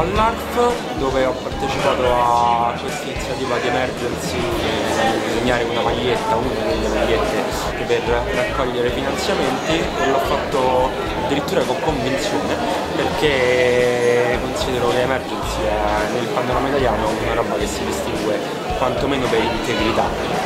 all'ARF dove ho partecipato a questa iniziativa di emergency di disegnare una maglietta, una delle magliette per raccogliere finanziamenti e l'ho fatto addirittura con convinzione perché considero che emergency è eh, nel panorama italiano una roba che si distingue quantomeno per integrità.